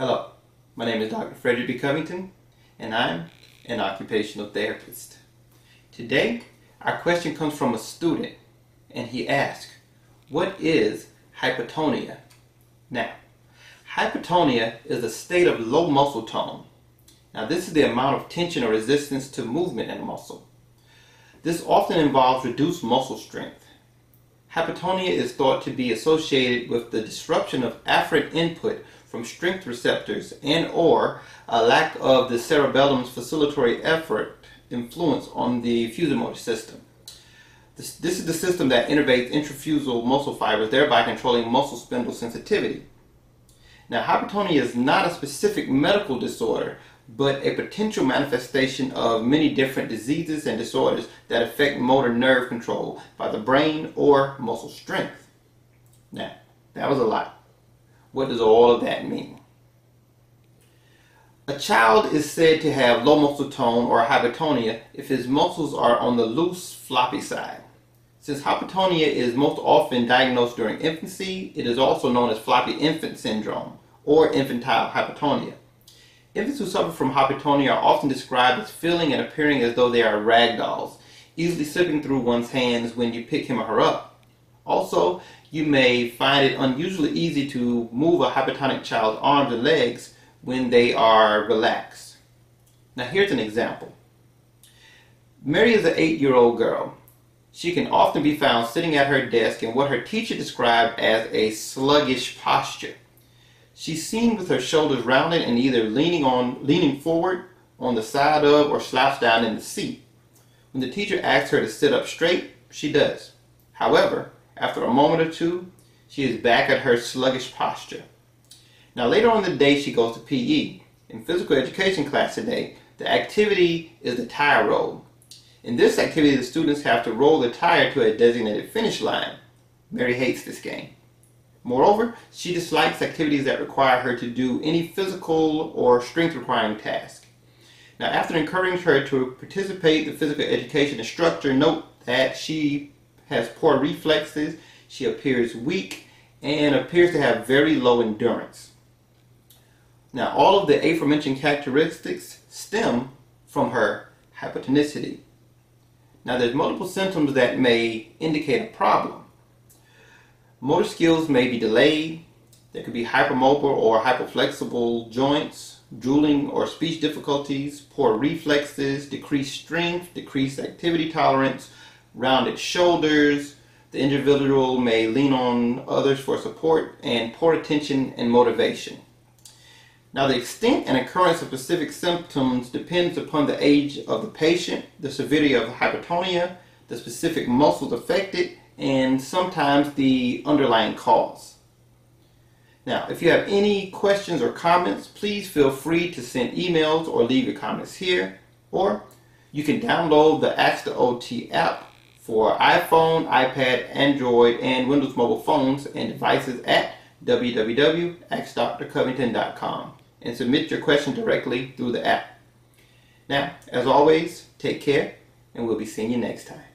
Hello, my name is Dr. Frederick B. Covington, and I'm an occupational therapist. Today, our question comes from a student, and he asks, What is hypotonia? Now, hypotonia is a state of low muscle tone. Now, this is the amount of tension or resistance to movement in a muscle. This often involves reduced muscle strength. Hypotonia is thought to be associated with the disruption of afferent input from stretch receptors and or a lack of the cerebellum's facilitatory effort influence on the motor system. This, this is the system that innervates intrafusal muscle fibers, thereby controlling muscle spindle sensitivity. Now, hypotonia is not a specific medical disorder, but a potential manifestation of many different diseases and disorders that affect motor nerve control by the brain or muscle strength. Now, that was a lot. What does all of that mean? A child is said to have low muscle tone or hypotonia if his muscles are on the loose, floppy side. Since hypotonia is most often diagnosed during infancy, it is also known as floppy infant syndrome or infantile hypotonia. Infants who suffer from hypotonia are often described as feeling and appearing as though they are rag dolls, easily slipping through one's hands when you pick him or her up. Also, you may find it unusually easy to move a hypotonic child's arms and legs when they are relaxed. Now, here's an example. Mary is an eight year old girl. She can often be found sitting at her desk in what her teacher described as a sluggish posture. She's seen with her shoulders rounded and either leaning on leaning forward on the side of or slouched down in the seat. When the teacher asks her to sit up straight, she does. However, after a moment or two, she is back at her sluggish posture. Now, later on the day, she goes to PE. In physical education class today, the activity is the tire roll. In this activity, the students have to roll the tire to a designated finish line. Mary hates this game. Moreover, she dislikes activities that require her to do any physical or strength requiring task. Now, after encouraging her to participate, the physical education instructor note that she has poor reflexes, she appears weak, and appears to have very low endurance. Now, all of the aforementioned characteristics stem from her hypotonicity. Now, there's multiple symptoms that may indicate a problem. Motor skills may be delayed. There could be hypermobile or hypoflexible joints, drooling or speech difficulties, poor reflexes, decreased strength, decreased activity tolerance, rounded shoulders. The individual may lean on others for support and poor attention and motivation. Now, the extent and occurrence of specific symptoms depends upon the age of the patient, the severity of hypotonia, the specific muscles affected, and sometimes the underlying cause. Now, if you have any questions or comments, please feel free to send emails or leave your comments here, or you can download the Ask the OT app for iPhone, iPad, Android, and Windows mobile phones and devices at www.askdrcovington.com and submit your question directly through the app. Now, as always, take care, and we'll be seeing you next time.